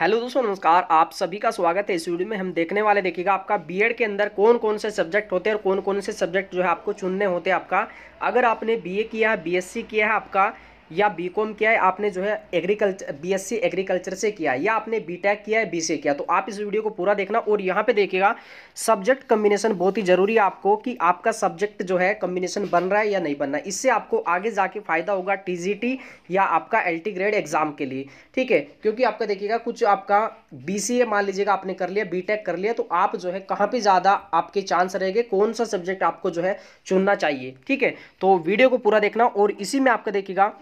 Hello दोस्तों, नमस्कार। आप सभी का स्वागत है। इस वीडियो में हम देखने वाले, देखिएगा, आपका बीएड के अंदर कौन कौन से सब्जेक्ट होते हैं और कौन कौन से सब्जेक्ट जो है आपको चुनने होते हैं आपका। अगर आपने बीए किया है बीएससी किया है आपका या बीकॉम किया है, आपने जो है एग्रीकल्चर बीएससी एग्रीकल्चर से किया है, या आपने बीटेक किया है बीसीए किया तो आप इस वीडियो को पूरा देखना और यहाँ पे देखिएगा सब्जेक्ट कम्बिनेशन बहुत ही ज़रूरी है आपको कि आपका सब्जेक्ट जो है कम्बिनेशन बन रहा है या नहीं बन रहा है। इससे आपको आगे जाके फ़ायदा होगा टीजीटी या आपका एल ग्रेड एग्ज़ाम के लिए, ठीक है? क्योंकि आपका देखिएगा, कुछ आपका बी मान लीजिएगा, आपने कर लिया बी कर लिया तो आप जो है कहाँ पर ज़्यादा आपके चांस रहेंगे, कौन सा सब्जेक्ट आपको जो है चुनना चाहिए, ठीक है? तो वीडियो को पूरा देखना और इसी में आपका देखिएगा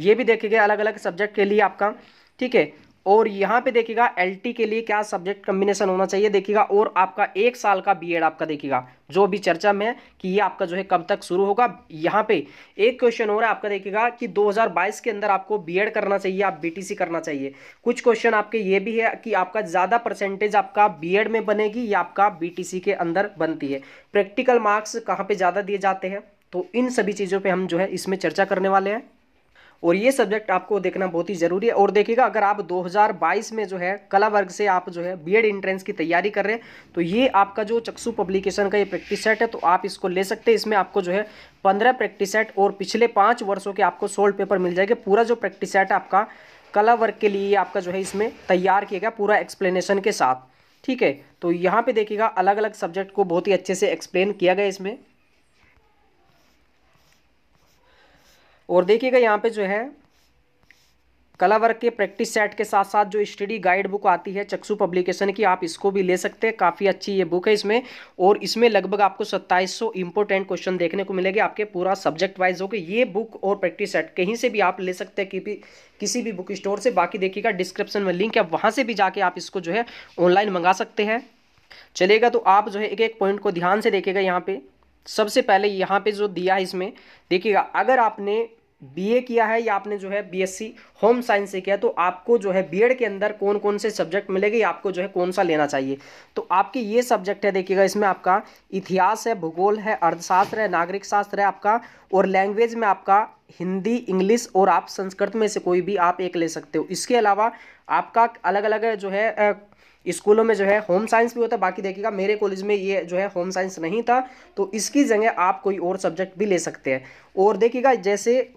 ये भी देखेगा अलग अलग सब्जेक्ट के लिए आपका, ठीक है? और यहाँ पे देखिएगा एलटी के लिए क्या सब्जेक्ट कम्बिनेशन होना चाहिए? देखिएगा, और आपका एक साल का बीएड आपका देखिएगा। जो भी चर्चा में कि ये आपका जो है कब तक शुरू होगा, यहाँ पे एक क्वेश्चन हो रहा है आपका देखिएगा कि 2022 के अंदर आपको बीएड करना चाहिए, आप बीटीसी करना चाहिए। कुछ क्वेश्चन आपके ये भी है कि आपका ज़्यादा परसेंटेज आपका बी में बनेगी या आपका बीटीसी के अंदर बनती है। प्रैक्टिकल मार्क्स कहाँ पर ज़्यादा दिए जाते हैं? तो इन सभी चीज़ों पर हम जो है इसमें चर्चा करने वाले हैं। और ये सब्जेक्ट आपको देखना बहुत ही ज़रूरी है। और देखिएगा, अगर आप 2022 में जो है, कला वर्ग से आप जो है बीएड एंट्रेंस की तैयारी कर रहे हैं तो ये आपका जो चक्षु पब्लिकेशन का ये प्रैक्टिस सेट है तो आप इसको ले सकते हैं। इसमें आपको जो है, पंद्रह प्रैक्टिस सेट और पिछले पाँच वर्षों के आपको सोल्ड पेपर मिल जाएँगे। पूरा जो प्रैक्टिस सेट आपका कला वर्ग के लिए आपका जो है, इसमें तैयार किया गया पूरा एक्सप्लेनेशन के साथ। ठीक है? तो यहाँ पे देखिएगा अलग अलग सब्जेक्ट को बहुत ही अच्छे से एक्सप्लेन किया गया इसमें। और देखिएगा यहाँ पे जो है, कला वर्क के प्रैक्टिस सेट के साथ साथ जो स्टडी गाइड बुक आती है, चक्षु पब्लिकेशन की, आप इसको भी ले सकते हैं। काफ़ी अच्छी ये बुक है इसमें। और इसमें लगभग आपको सत्ताईस सौ इंपॉर्टेंट क्वेश्चन देखने को मिलेंगे आपके पूरा सब्जेक्ट वाइज होकर ये बुक और प्रैक्टिस सेट कहीं से भी आप ले सकते हैं कि भी, किसी भी बुक स्टोर से। बाकी देखिएगा डिस्क्रिप्शन में लिंक है, वहाँ से भी जाके आप इसको जो है ऑनलाइन मंगा सकते हैं। चलेगा तो आप जो है एक एक पॉइंट को ध्यान से देखेगा यहाँ पे। सबसे पहले यहाँ पे जो दिया है इसमें, देखिएगा, अगर आपने बीए किया है या आपने जो है बीएससी होम साइंस से किया तो आपको जो है बीएड के अंदर कौन कौन से सब्जेक्ट मिलेंगे आपको जो है कौन सा लेना चाहिए? तो आपके ये सब्जेक्ट है, देखिएगा, इसमें आपका इतिहास है, भूगोल है, अर्थशास्त्र है नागरिक शास्त्र है आपका, और लैंग्वेज में आपका हिंदी, इंग्लिश और आप संस्कृत में से कोई भी आप एक ले सकते हो। इसके अलावा आपका अलग अलग जो है स्कूलों में जो है होम साइंस भी होता है, बाकी देखिएगा, मेरे कॉलेज में ये जो है होम साइंस नहीं था तो इसकी जगह आप कोई और सब्जेक्ट भी ले सकते हैं। और देखिएगा, जैसे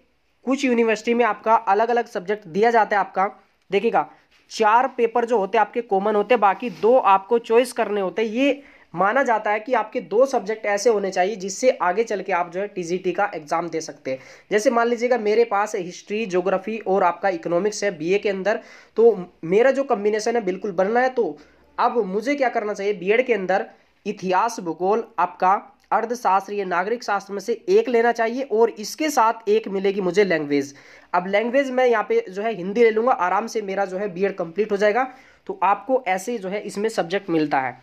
कुछ यूनिवर्सिटी में आपका अलग अलग सब्जेक्ट दिया जाता है आपका। देखिएगा, चार पेपर जो होते हैं आपके कॉमन होते हैं, बाकी दो आपको चॉइस करने होते हैं। ये माना जाता है कि आपके दो सब्जेक्ट ऐसे होने चाहिए जिससे आगे चल के आप जो है टीजीटी का एग्ज़ाम दे सकते हैं। जैसे मान लीजिएगा, मेरे पास हिस्ट्री ज्योग्राफी और आपका इकोनॉमिक्स है बीए के अंदर तो मेरा जो कम्बिनेशन है बिल्कुल बनना है। तो अब मुझे क्या करना चाहिए? बीएड के अंदर इतिहास, भूगोल, आपका अर्थशास्त्र या नागरिक शास्त्र में से एक लेना चाहिए और इसके साथ एक मिलेगी मुझे लैंग्वेज अब लैंग्वेज मैं यहाँ पे जो है हिंदी ले लूँगा, आराम से मेरा जो है बी कंप्लीट हो जाएगा तो आपको ऐसे जो है इसमें सब्जेक्ट मिलता है।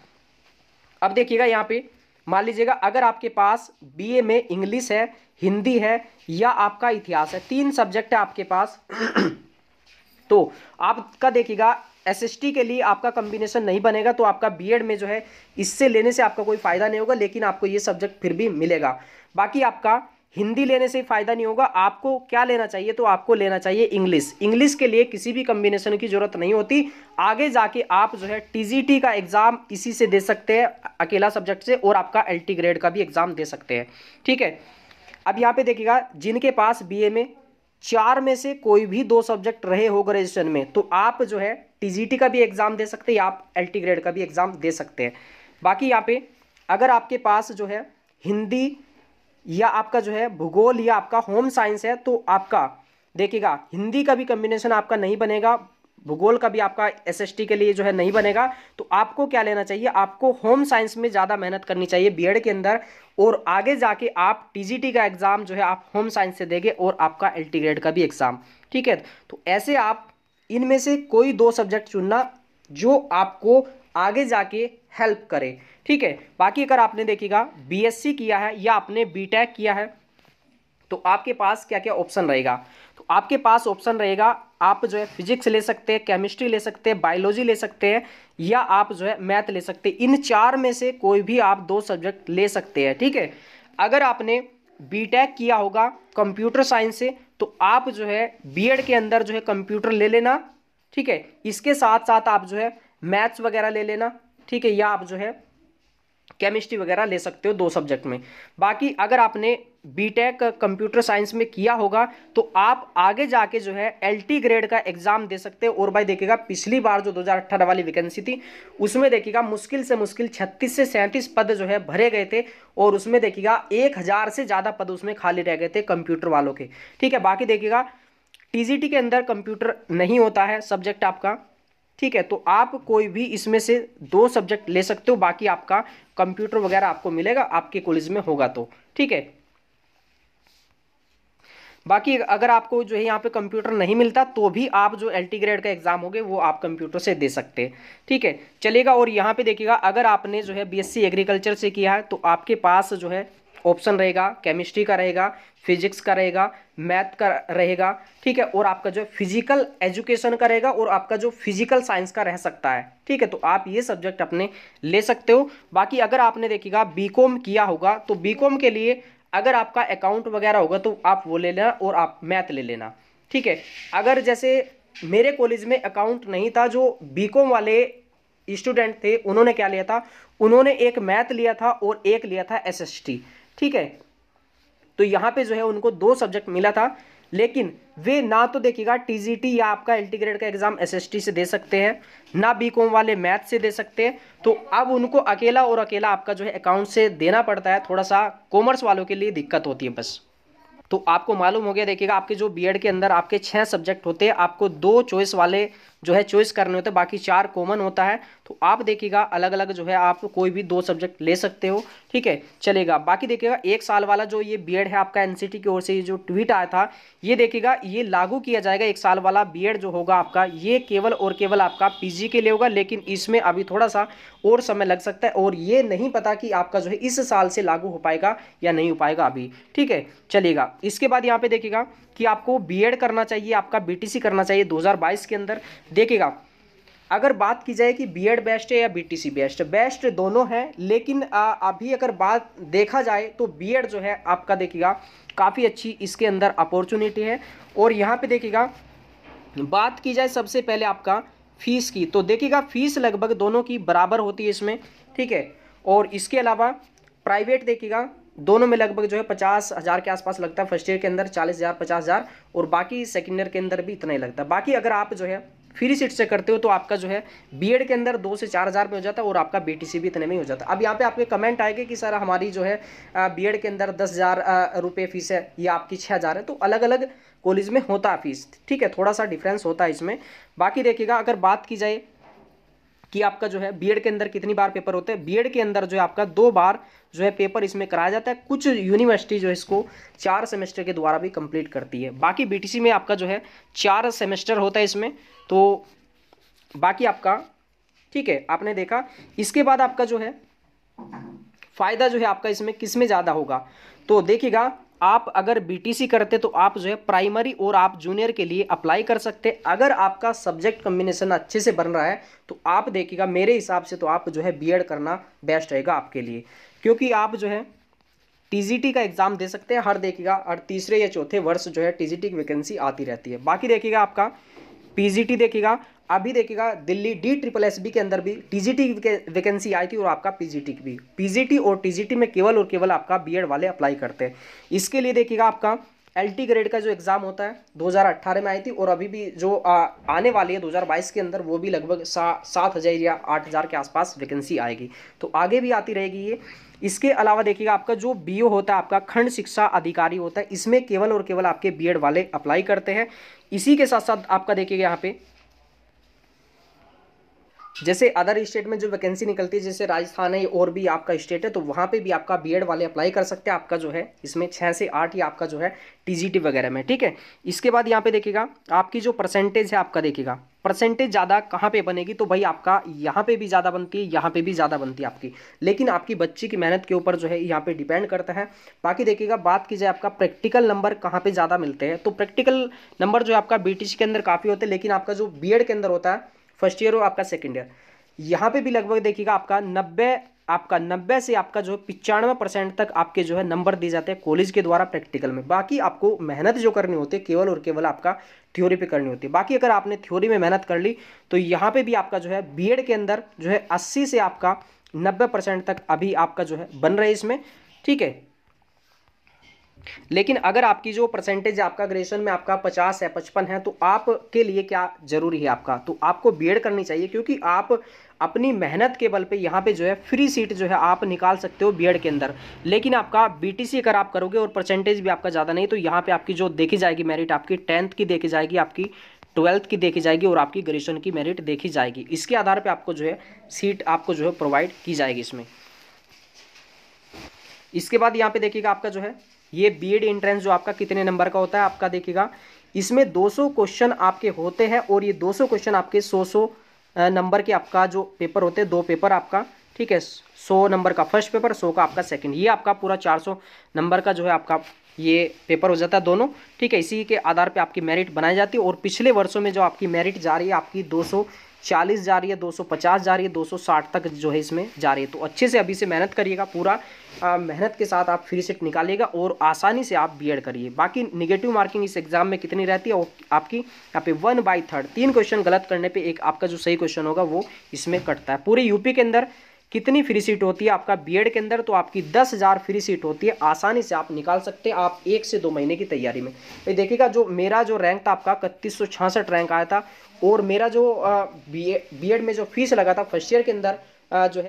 अब देखिएगा यहाँ पे, मान लीजिएगा अगर आपके पास बीए में इंग्लिश है, हिंदी है, या आपका इतिहास है, तीन सब्जेक्ट है आपके पास तो आपका देखिएगा एसएसटी के लिए आपका कॉम्बिनेशन नहीं बनेगा तो आपका बीएड में जो है, इससे लेने से आपका कोई फ़ायदा नहीं होगा, लेकिन आपको ये सब्जेक्ट फिर भी मिलेगा। बाकी आपका हिंदी लेने से फ़ायदा नहीं होगा, आपको क्या लेना चाहिए तो आपको लेना चाहिए इंग्लिश इंग्लिश के लिए किसी भी कम्बिनेशन की ज़रूरत नहीं होती। आगे जाके आप जो है टीजीटी का एग्ज़ाम इसी से दे सकते हैं, अकेला सब्जेक्ट से, और आपका एल ग्रेड का भी एग्ज़ाम दे सकते हैं। ठीक है? अब यहाँ पे देखिएगा, जिनके पास बीए में, चार में से कोई भी दो सब्जेक्ट रहे हो ग्रेजुएशन में तो आप जो है टीजीटी का भी एग्ज़ाम दे सकते हैं या आप एलटी ग्रेड का भी एग्ज़ाम दे सकते हैं। बाकी यहाँ पे अगर आपके पास जो है हिंदी या आपका जो है भूगोल या आपका होम साइंस है तो आपका, देखिएगा, हिंदी का भी कम्बिनेशन आपका नहीं बनेगा, भूगोल का भी आपका एसएसटी के लिए जो है नहीं बनेगा तो आपको क्या लेना चाहिए? आपको होम साइंस में ज़्यादा मेहनत करनी चाहिए बीएड के अंदर, और आगे जाके आप टीजीटी का एग्ज़ाम जो है आप होम साइंस से देंगे और आपका एल्टी ग्रेड का भी एग्ज़ाम ठीक है? तो ऐसे आप इनमें से कोई दो सब्जेक्ट चुनना जो आपको आगे जाके हेल्प करे। ठीक है? बाकी अगर आपने देखिएगा बीएससी किया है या आपने बीटेक किया है तो आपके पास क्या क्या ऑप्शन रहेगा? तो आपके पास ऑप्शन रहेगा, आप जो है फिजिक्स ले सकते हैं केमिस्ट्री ले सकते हैं बायोलॉजी ले सकते हैं, या आप जो है मैथ ले सकते हैं। इन चार में से कोई भी आप दो सब्जेक्ट ले सकते हैं। ठीक है? अगर आपने बीटेक किया होगा कंप्यूटर साइंस से तो आप जो है बीएड के अंदर जो है कंप्यूटर ले लेना, ठीक है? इसके साथ साथ आप जो है मैथ्स वगैरह ले लेना, ठीक है? या आप जो है केमिस्ट्री वगैरह ले सकते हो दो सब्जेक्ट में। बाकी अगर आपने बीटेक कंप्यूटर साइंस में किया होगा तो आप आगे जाके जो है एलटी ग्रेड का एग्ज़ाम दे सकते हो और भाई देखिएगा, पिछली बार जो 2018 वाली वैकेंसी थी, उसमें देखिएगा मुश्किल से मुश्किल 36 से सैंतीस पद जो है भरे गए थे और उसमें देखिएगा एक हज़ार से ज़्यादा पद उसमें खाली रह गए थे कंप्यूटर वालों के। ठीक है, बाकी देखिएगा टीजीटी के अंदर कंप्यूटर नहीं होता है सब्जेक्ट आपका। ठीक है तो आप कोई भी इसमें से दो सब्जेक्ट ले सकते हो, बाकी आपका कंप्यूटर वगैरह आपको मिलेगा, आपके कॉलेज में होगा तो ठीक है? बाकी अगर आपको जो है यहाँ पे कंप्यूटर नहीं मिलता तो भी आप जो एल ग्रेड का एग्ज़ाम होगे, वो आप कंप्यूटर से दे सकते हैं, ठीक है? चलेगा, और यहाँ पे देखिएगा, अगर आपने जो है बीएससी एग्रीकल्चर से किया है तो आपके पास जो है ऑप्शन रहेगा केमिस्ट्री का रहेगा फिजिक्स का रहेगा मैथ का रहेगा, ठीक है? और आपका जो फ़िज़िकल एजुकेशन का रहेगा और आपका जो फ़िज़िकल साइंस का रह सकता है, ठीक है? तो आप ये सब्जेक्ट अपने ले सकते हो। बाकी अगर आपने देखिएगा बीकॉम किया होगा तो बीकॉम के लिए अगर आपका अकाउंट वगैरह होगा तो आप वो ले लेना और आप मैथ ले लेना, ठीक है? अगर जैसे मेरे कॉलेज में अकाउंट नहीं था, जो बीकॉम वाले स्टूडेंट थे, उन्होंने क्या लिया था? उन्होंने एक मैथ लिया था और एक लिया था एसएसटी ठीक है? तो यहाँ पे जो है उनको दो सब्जेक्ट मिला था, लेकिन वे ना तो देखिएगा टीजीटी या आपका एल्टीग्रेड का एग्ज़ाम एसएसटी से दे सकते हैं, ना बीकॉम वाले मैथ से दे सकते हैं। तो अब उनको अकेला और अकेला आपका जो है अकाउंट से देना पड़ता है थोड़ा सा कॉमर्स वालों के लिए दिक्कत होती है बस। तो आपको मालूम हो गया, देखिएगा आपके जो बीएड के अंदर आपके छः सब्जेक्ट होते हैं, आपको दो चॉइस वाले जो है चॉइस करने होते हैं, बाकी चार कॉमन होता है तो आप देखिएगा अलग अलग जो है आप कोई भी दो सब्जेक्ट ले सकते हो, ठीक है? चलेगा, बाकी देखिएगा, एक साल वाला जो ये बी है आपका एनसीटी की ओर से जो ट्वीट आया था, ये देखिएगा, ये लागू किया जाएगा, एक साल वाला बी जो होगा आपका, ये केवल और केवल आपका पीजी के लिए होगा, लेकिन इसमें अभी थोड़ा सा और समय लग सकता है, और ये नहीं पता कि आपका जो है इस साल से लागू हो पाएगा या नहीं हो पाएगा अभी, ठीक है? चलेगा, इसके बाद यहाँ पे देखिएगा कि आपको बीएड करना चाहिए, आपका बीटीसी करना चाहिए 2022 के अंदर। देखिएगा, अगर बात की जाए कि बीएड बेस्ट है या बीटीसी बेस्ट बेस्ट दोनों हैं, लेकिन अभी अगर बात देखा जाए तो बीएड जो है आपका देखिएगा, काफ़ी अच्छी इसके अंदर अपॉर्चुनिटी है। और यहाँ पे देखिएगा, बात की जाए सबसे पहले आपका फ़ीस की तो देखिएगा फ़ीस लगभग दोनों की बराबर होती है इसमें, ठीक है। और इसके अलावा प्राइवेट देखिएगा दोनों में लगभग जो है पचास हज़ार के आसपास लगता है। फ़र्स्ट ईयर के अंदर चालीस हज़ार, पचास हज़ार और बाकी सेकेंड ईयर के अंदर भी इतना ही लगता है। बाकी अगर आप जो है फ्री सीट से करते हो तो आपका जो है बीएड के अंदर दो से चार हज़ार में हो जाता है और आपका बीटीसी भी इतने में ही जाता है। अब यहाँ पे आपके कमेंट आएँगे कि सर हमारी जो है बीएड के अंदर दस हज़ार रुपये फ़ीस है, या आपकी छः हज़ार है तो अलग अलग कॉलेज में होता है फ़ीस ठीक है, थोड़ा सा डिफरेंस होता है इसमें। बाकी देखिएगा, अगर बात की जाए कि आपका जो है बीएड के अंदर कितनी बार पेपर होते हैं? बीएड के अंदर जो है आपका दो बार जो है पेपर इसमें कराया जाता है। कुछ यूनिवर्सिटी जो है इसको चार सेमेस्टर के द्वारा भी कंप्लीट करती है। बाकी बीटीसी में आपका जो है चार सेमेस्टर होता है इसमें। तो बाकी आपका, ठीक है, आपने देखा। इसके बाद आपका जो है, फ़ायदा जो है आपका इसमें किसमें ज़्यादा होगा? तो देखिएगा आप अगर बीटीसी करते तो आप जो है प्राइमरी और आप जूनियर के लिए अप्लाई कर सकते। अगर आपका सब्जेक्ट कम्बिनेशन अच्छे से बन रहा है तो आप देखिएगा, मेरे हिसाब से तो आप जो है बीएड करना बेस्ट रहेगा आपके लिए। क्योंकि आप जो है टीजीटी का एग्ज़ाम दे सकते हैं, हर देखिएगा हर तीसरे या चौथे वर्ष जो है टीजीटी की वैकेंसी आती रहती है। बाकी देखिएगा आपका पीजीटी देखिएगा, अभी देखिएगा, Delhi D triple S B के अंदर भी टीजीटी वैकेंसी आई थी और आपका पीजीटी की भी। पीजीटी और टीजीटी में केवल और केवल आपका बीएड वाले अप्लाई करते हैं। इसके लिए देखिएगा आपका एलटी ग्रेड का जो एग्ज़ाम होता है 2018 में आई थी और अभी भी जो आ, आने वाली है 2022 के अंदर वो भी लगभग सा सात हज़ार या आठ हज़ार के आसपास वैकेंसी आएगी। तो आगे भी आती रहेगी ये। इसके अलावा देखिएगा आपका जो बीओ होता है आपका खंड शिक्षा अधिकारी होता है इसमें केवल और केवल आपके बीएड वाले अप्लाई करते हैं। इसी के साथ साथ आपका देखिएगा यहाँ पे जैसे अदर स्टेट में जो वैकेंसी निकलती है, जैसे राजस्थान है और भी आपका स्टेट है तो वहाँ पे भी आपका बीएड वाले अप्लाई कर सकते हैं। आपका जो है, इसमें छः से आठ ही आपका जो है टीजीटी वगैरह में, ठीक है? इसके बाद यहाँ पे देखिएगा, आपकी जो परसेंटेज है, आपका देखिएगा परसेंटेज ज़्यादा कहाँ पे बनेगी? तो भाई आपका यहाँ पे भी ज़्यादा बनती है, यहाँ पे भी ज़्यादा बनती है आपकी। लेकिन आपकी बच्ची की मेहनत के ऊपर जो है, यहाँ पे डिपेंड करता है। बाकी देखिएगा, बात की जाए आपका प्रैक्टिकल नंबर कहाँ पे ज़्यादा मिलते हैं तो प्रैक्टिकल नंबर जो है आपका बीटीसी के अंदर काफ़ी होते हैं, लेकिन आपका जो बी के अंदर होता है फ़र्स्ट ईयर हो आपका सेकेंड ईयर। यहाँ पे भी लगभग देखिएगा आपका नब्बे आपका नब्बे से आपका जो है पिचानवे परसेंट तक आपके जो है नंबर दिए जाते हैं कॉलेज के द्वारा प्रैक्टिकल में। बाकी आपको मेहनत जो करनी होती है, केवल और केवल आपका थ्योरी पे करनी होती है। बाकी अगर आपने थ्योरी में मेहनत कर ली तो यहाँ पे भी आपका जो है बीएड के अंदर जो है अस्सी से आपका नब्बे परसेंट तक अभी आपका जो है बन रहा है इसमें। ठीक है? लेकिन अगर आपकी जो परसेंटेज आपका ग्रेजुएशन में आपका पचास है, पचपन है तो आपके लिए क्या ज़रूरी है आपका? तो आपको बीएड करनी चाहिए, क्योंकि आप अपनी मेहनत के बल पे यहाँ पे जो है फ्री सीट जो है आप निकाल सकते हो बीएड के अंदर। लेकिन आपका बीटीसी अगर आप करोगे और परसेंटेज भी आपका ज़्यादा नहीं तो यहाँ पे आपकी जो देखी जाएगी मेरिट आपकी टेंथ की देखी जाएगी, आपकी ट्वेल्थ की देखी जाएगी और आपकी ग्रेजुएशन की मेरिट देखी जाएगी। इसके आधार पर आपको जो है सीट आपको जो है प्रोवाइड की जाएगी इसमें। इसके बाद यहाँ पे देखिएगा आपका जो है ये बी एड एंट्रेंस जो आपका कितने नंबर का होता है, आपका देखिएगा। इसमें 200 क्वेश्चन आपके होते हैं और ये 200 क्वेश्चन आपके 100 100 नंबर के आपका जो पेपर होते हैं, दो पेपर आपका, ठीक है, सौ नंबर का फ़र्स्ट पेपर सौ का आपका सेकंड ये आपका पूरा चार सौ नंबर का जो है आपका ये पेपर हो जाता है दोनों, ठीक है। इसी के आधार पे आपकी मेरिट बनाई जाती है और पिछले वर्षों में जो आपकी मेरिट जा रही है, आपकी दो सौ चालीस जा रही है 250 जा रही है 260 तक जो है इसमें जा रही है। तो अच्छे से अभी से मेहनत करिएगा पूरा मेहनत के साथ आप फ्री सेट निकालिएगा और आसानी से आप बीएड करिए। बाकी निगेटिव मार्किंग इस एग्ज़ाम में कितनी रहती है आपकी यहाँ पे वन बाई थर्ड तीन क्वेश्चन गलत करने पर एक आपका जो सही क्वेश्चन होगा, वो इसमें कटता है। पूरे यूपी के अंदर कितनी फ्री सीट होती है आपका बीएड के अंदर? तो आपकी दस हज़ार फ्री सीट होती है। आसानी से आप निकाल सकते हैं आप एक से दो महीने की तैयारी में। ये देखिएगा, जो मेरा जो रैंक था आपका, इकतीस रैंक आया था। और मेरा जो बी एड में जो फ़ीस लगा था फ़र्स्ट ईयर के अंदर जो है